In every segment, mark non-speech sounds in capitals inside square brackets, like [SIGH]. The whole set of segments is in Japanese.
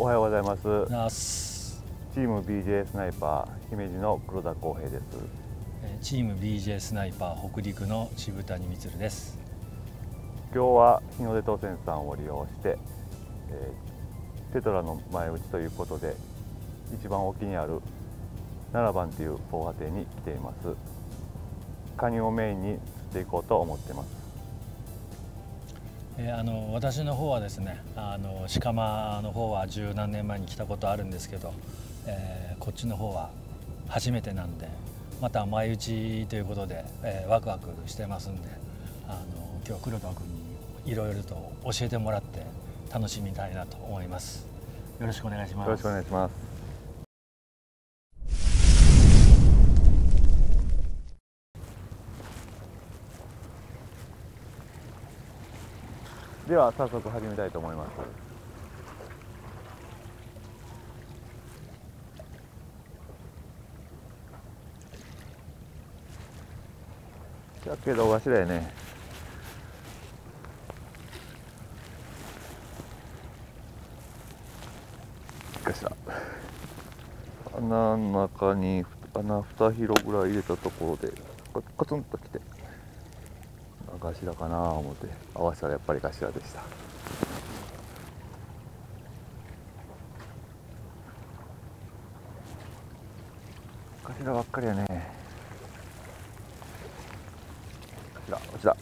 おはようございます。チーム BJ スナイパー姫路の黒田光平です。チーム BJ スナイパー北陸の渋谷光です。今日は日の出当選さんを利用して、えー、テトラの前打ちということで一番沖にある7番という防波堤に来ています。カニをメインに釣っていこうと思ってますえー、あの私の方はですねあの鹿間の方は十何年前に来たことあるんですけど、えー、こっちの方は初めてなんでまた前打ちということで、えー、ワクワクしてますんであの今日黒田君にいろいろと教えてもらって楽しみたいなと思います。よろしくお願いします。よろしくお願いします。では早速始めたいと思います。だけどわしらやね。かしら穴の中に穴2広ぐらい入れたところでコツンときて。頭かな思って合わせたらやっぱり頭でした。頭ばっかりやね。頭こちら。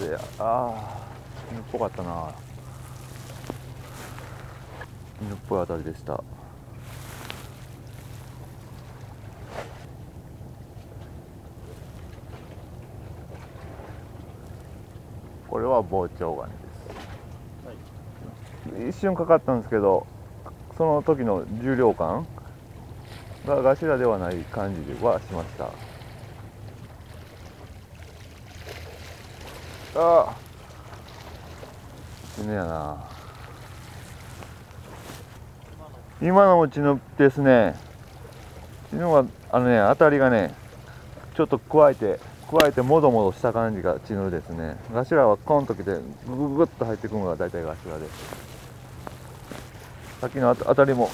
でああ犬っぽかったな犬っぽいあたりでした。これは膨張ガニです、はい、一瞬かかったんですけどその時の重量感が頭ではない感じはしました。ああ。死ぬやな。今のうちのですねうちのはあのね当たりがねちょっと加えて加えてもどもどした感じがチヌですね。頭はコンときてグググッと入ってくるのが大体頭で。すさっきの当たりも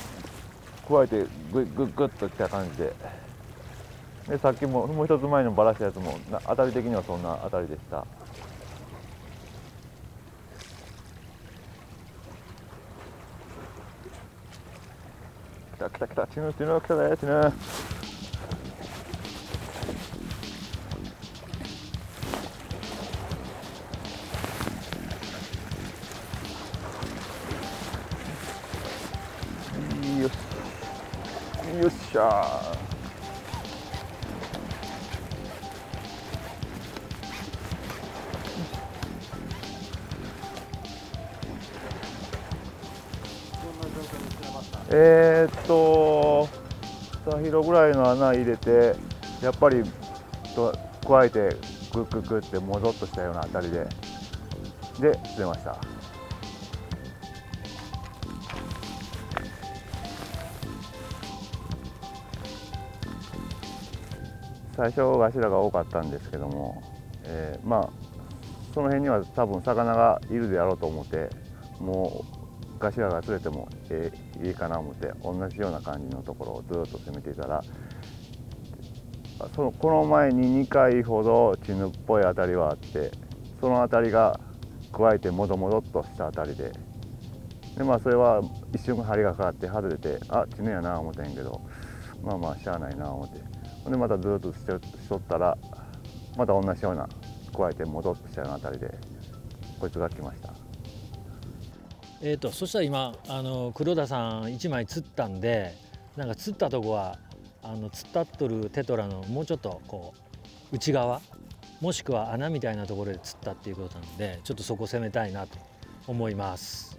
加えてグッグッグッときた感じで。でさっきももう一つ前のバラしたやつも当たり的にはそんな当たりでした。来た来た来たチヌチヌ来たねチヌよっしゃえー、っと2広ぐらいの穴入れてやっぱりと加えてグッグッグッってもぞっとしたようなあたりでで釣れました。最初頭が多かったんですけども、えー、まあその辺には多分魚がいるであろうと思ってもう頭が釣れても、えー、いいかな思って同じような感じのところをずっと攻めていたらそのこの前に2回ほどチヌっぽい当たりはあってその当たりが加えてもどもどっとした当たりででまあそれは一瞬針がかかって外れてあチヌやな思ったんけどまあまあしゃあないな思ってほん。でまたずっとしとったらまた同じような加えて戻ってしたようなあたりでこいつが来ました。えーと、そしたら今あの黒田さん1枚釣ったんでなんか釣ったとこはあの釣ったっとるテトラのもうちょっとこう内側もしくは穴みたいなところで釣ったっていうことなんでちょっとそこ攻めたいなと思いま。す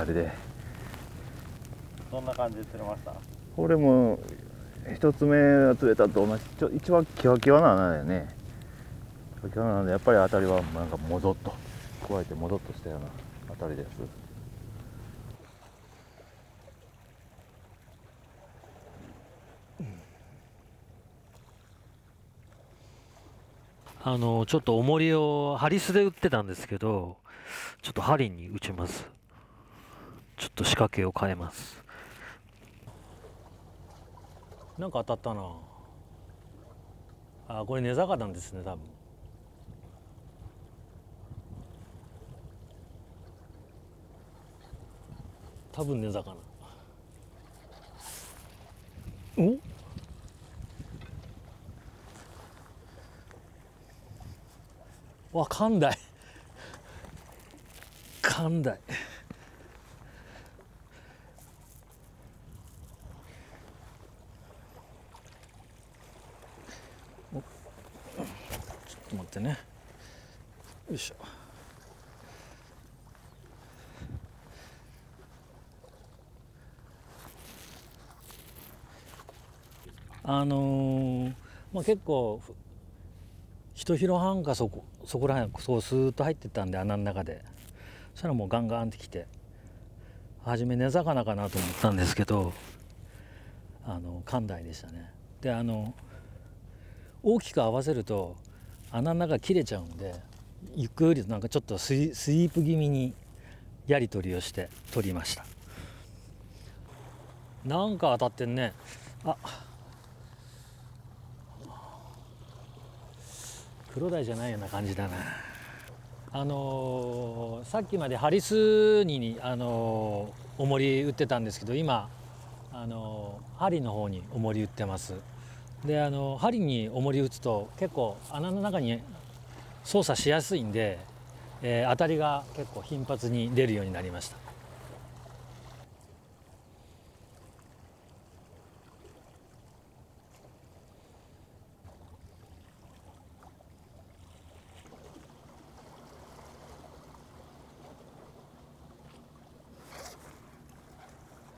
あれで。どんな感じで釣れました？これも一つ目が釣れたと同じ。ちょ一番キワキワな穴だよね。キワキワな穴でやっぱり当たりはなんかもぞっと加えてもぞっとしたような当たりですあのちょっと重りをハリスで売ってたんですけどちょっと針に打ちます。ちょっと仕掛けを変えます。なんか当たったな。あこれ根魚ですね多分。多分根魚お？わ寛大寛大ちょっと待ってね。よいしょ。あのーまあ結構一広半かそこそこら辺そうスーッと入ってったんで穴の中で。そしたらもうガンガンってきて初め根魚かなと思ったんですけどあの寛大でしたね。であの大きく合わせると穴の中切れちゃうんでゆっくりとなんかちょっとスイープ気味にやり取りをして取りました。なんか当たってんね。あ黒鯛じゃないような感じだな。あのーさっきまでハリスに、あのー重り売ってたんですけど今、あのー針の方に重り売ってます。であの針に重り打つと結構穴の中に操作しやすいんで、えー当たりが結構頻発に出るようになりました。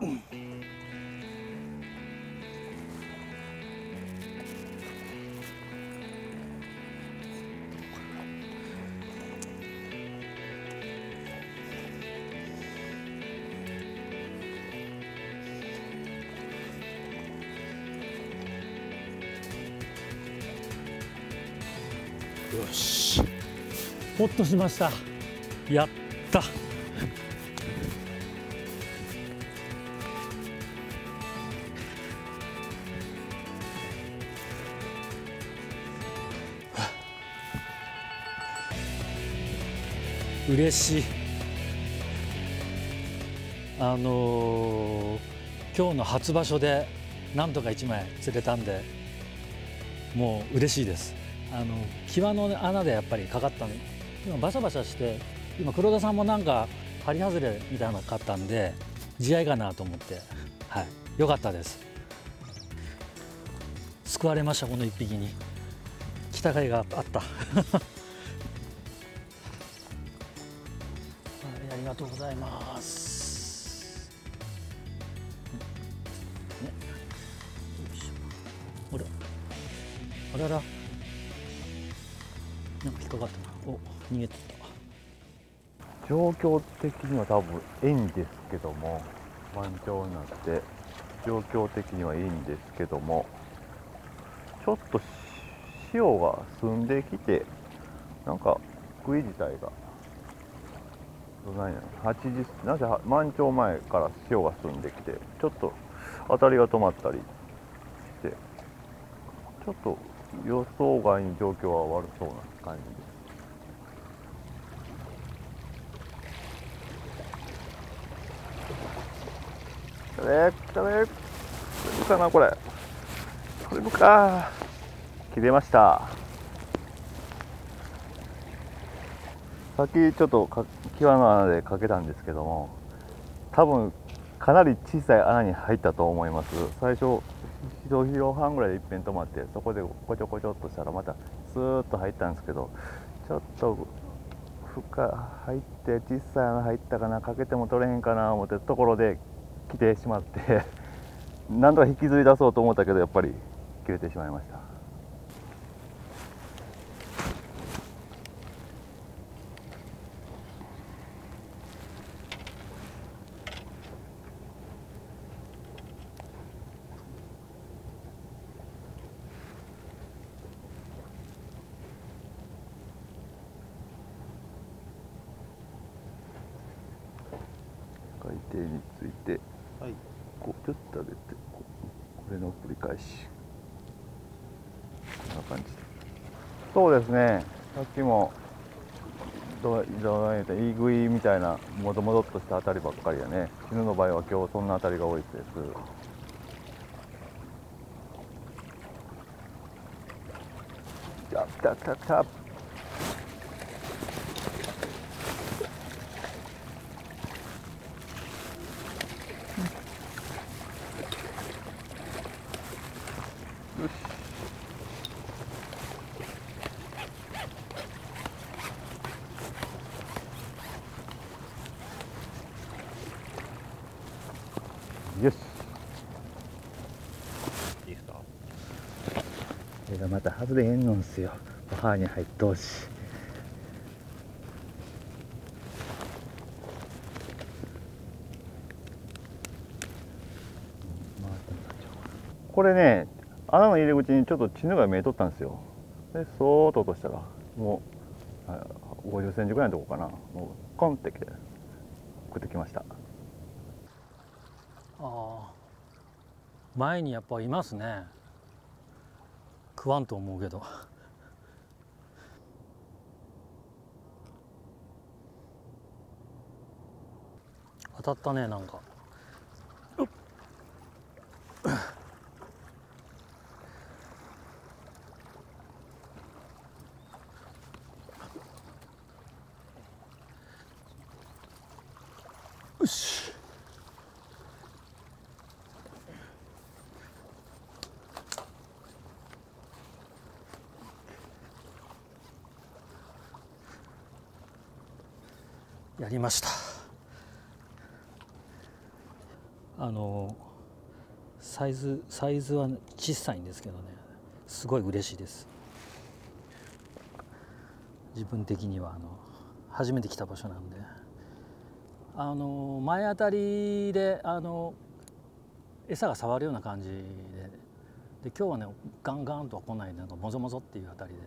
よし。ホッとしました。やった。嬉しい。あのー今日の初場所でなんとか1枚釣れたんでもう嬉しいです。あの際の穴でやっぱりかかったの。今バシャバシャして今黒田さんもなんか針外れみたいなのかったんで地合いかなと思って。はい。良かったです。救われましたこの一匹に。来た甲斐があった。とうございますねよいしょあらあらら。なんか引っかかったなお逃げてた。状況的には多分いいんですけども満潮になって状況的にはいいんですけども。ちょっと潮が澄んできてなんか杭自体がないな8時なぜ満潮前から潮が澄んできてちょっと当たりが止まったりしてちょっと予想外に状況は悪そうな感じです。来たね来たね。取れるかなこれ。取れるか。切れました。さっきちょっとか際の穴でかけたんですけども多分かなり小さい穴に入ったと思います。最初一広半ぐらいでいっぺん止まってそこでこちょこちょっとしたらまたスーッと入ったんですけどちょっと深入って小さい穴入ったかなかけても取れへんかな思ってところで来てしまって [LAUGHS] 何とか引きずり出そうと思ったけどやっぱり切れてしまいました。海底についてはい。こうピュッと上げてここれの繰り返し。こんな感じ。でそうですね。さっきもどうどう言うたら言い食いみたいなもどもどっとした当たりばっかりやね。絹の場合は今日そんな当たりが多いです。来た来た来た来たよし。いいですか？これがまた外れへんのんすよ。母に入っとうし。これね穴の入り口にちょっと血のが見えとったんですよ。でそーっと落としたらもうあ50センチぐらいのとこかな。もうコンってきて食ってきましたああ前にやっぱいますね。食わんと思うけど。当たったねなんか。よし。やりました。あのサイズサイズは小さいんですけどね。すごい嬉しいです。自分的にはあの初めて来た場所なんで。あの前あたりであの餌が触るような感じで。で今日はねガンガンとは来ないでなんかもぞもぞっていうあたりで。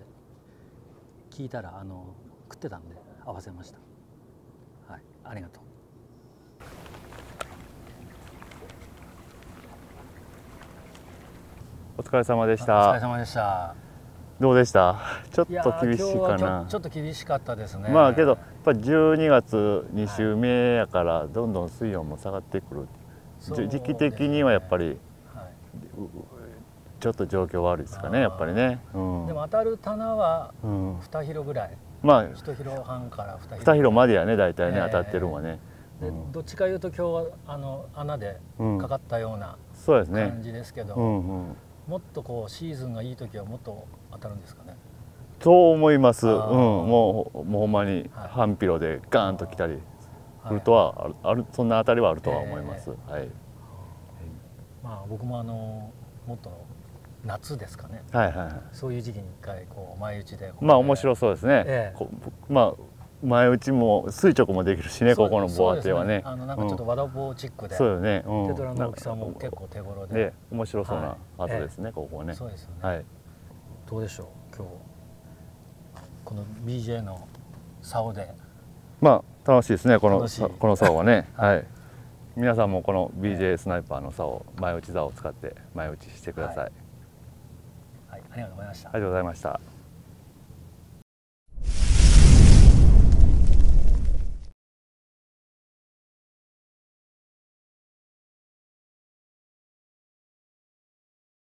聞いたらあの食ってたんで合わせました。ありがとう。お疲れ様でしお疲たれ様でした。どうでした？ちょっと厳しいかな。ちょっと厳しかったですね。まあけどやっぱり12月2週目やからどんどん水温も下がってくる、そうですね。時期的にはやっぱりはい。ちょっと状況悪いですかねやっぱりね、うん。でも当たる棚はうん、2広ぐらいまあ1広半から2広2広までやね大体ね、ええ。当たってるのはね、でうん。どっちかいうと今日はあの穴でうんかかったような感じですけど、うんうん。もっとこうシーズンがいい時はもっと当たるんですかね？そう思います、うん、もうもうほんまにはい。半ピロでガーンと来たりはい。するとはある,、あるそんな当たりはあるとは思います、はい、まあ僕もあのもっと夏ですかね。はいはいはい。そういう時期に一回こう前打ちでまあ面い白そうですね、ええ。こまあ前打ちも垂直もできるしねここのボアテはね。あのなんかちょっと和田棒チックで、そうよね、うん、テトラの大きさも結構手頃で。で面白そうなはい。後ですね、ここね。そうですよね、はい。どうでしょう今日。この BJ の竿で。まあ楽しいですねこのこの竿はね。[LAUGHS] はい。皆さんもこの BJ スナイパーの竿前打ち竿を使って前打ちしてください、はいありがとうございました。ありがとうございました。